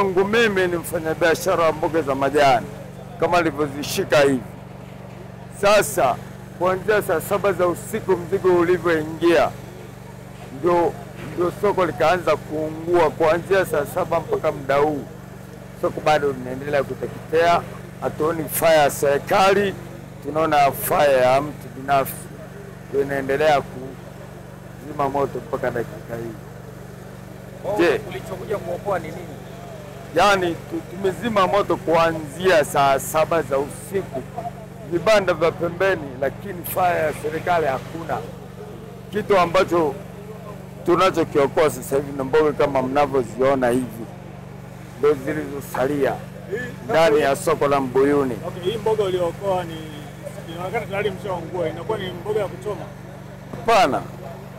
Kwangu mimi ni mfanyabiashara wa mboga za majani kama alivyozishika hivi. Sasa kuanzia saa saba za usiku mzigo ulivyoingia, ndio ndio soko likaanza kuungua. Kuanzia saa saba mpaka muda huu soko bado linaendelea kuteketea. Hatuoni faya ya serikali, tunaona faya ya mtu binafsi ndio inaendelea kuzima moto mpaka dakika hii. Je, ulichokuja kuokoa ni nini? Yaani tu- tumezima moto kuanzia saa saba za usiku, vibanda vya pembeni, lakini faya ya serikali hakuna. Kitu ambacho tunachokiokoa sasa hivi na mboga kama mnavyoziona hivi, ndio zilizosalia ndani ya soko la Mbuyuni. Okay, hii mboga uliokoa ni inaonekana tayari mshaungua, inakuwa ni mboga ya kuchoma. Hapana,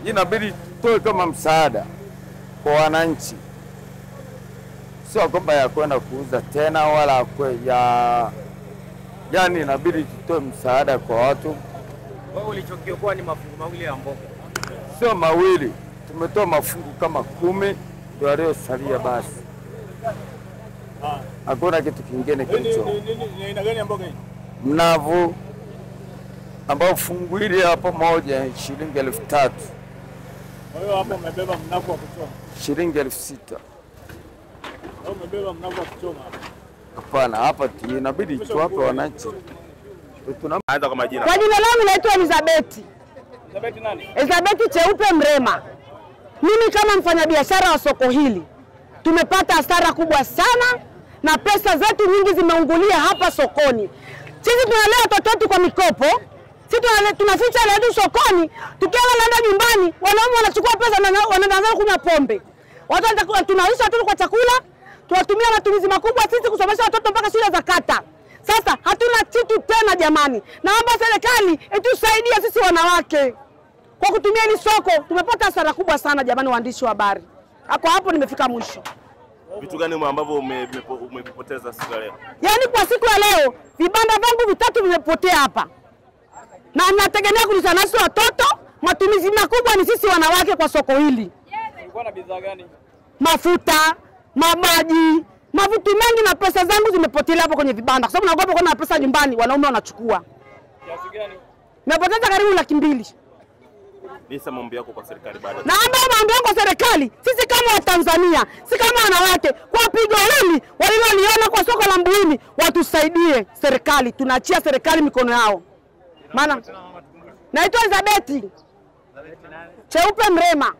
inabidi tutoe kama msaada kwa wananchi, sio kwamba ya kwenda kuuza tena wala kwe ya yani, inabidi tutoe msaada kwa watu, Wewe ulichokiokoa ni mafungu mawili ya mboga. sio mawili. Tumetoa mafungu kama kumi ndio yaliyosalia, basi Ah, hakuna kitu kingine kilicho ni- ni- ni aina gani ya mboga hii? mnavu, ambao fungu hili hapo moja ni shilingi elfu tatu Kwa hiyo hapo umebeba mnavu wa kuchoma. shilingi elfu sita Kwa hiyo umebeba mnavu wa kuchoma hapa. Hapana, hapa inabidi tuwape wananchi Anza kwa majina. Kwa jina langu naitwa Elizabeth. Elizabeth nani? Elizabeth Cheupe Mrema. Mimi kama mfanyabiashara wa soko hili tumepata hasara kubwa sana, na pesa zetu nyingi zimeungulia hapa sokoni. Sisi tunalea watoto wetu kwa mikopo, sisi tunale- tunaficha hela sokoni, tukiwa naenda nyumbani, wanaume wanachukua pesa na na- wanaanza kunywa pombe. watu tunaisha watoto kwa chakula, tunatumia matumizi makubwa sisi kusomesha watoto mpaka shule za kata. Sasa hatuna kitu tena jamani, naomba serikali itusaidie sisi wanawake kwa kutumia hili soko. Tumepata hasara kubwa sana jamani, waandishi wa habari. Kwa hapo nimefika mwisho. Vitu gani ambavyo ume- umevipoteza siku ya leo? Yaani kwa siku ya leo vibanda vyangu vitatu vimepotea hapa, na nategemea kulisha nasi watoto. Matumizi makubwa ni sisi wanawake kwa soko hili, Ulikuwa na bidhaa gani? mafuta, mabaji, na vitu mengi, na pesa zangu zimepotelea hapo kwenye vibanda, kwa sababu naogopa kuwa na pesa nyumbani, wanaume wanachukua. Kiasi gani? Nimepoteza karibu laki mbili. Nisa maombi yako kwa serikali baada ya Naomba maombi yangu kwa serikali, sisi kama Watanzania, si kama wanawake, kwa pigo hili waliloliona kwa soko la Mbuini, watusaidie serikali. Tunaachia serikali mikono yao, maana naitwa Elizabeti Cheupe Mrema.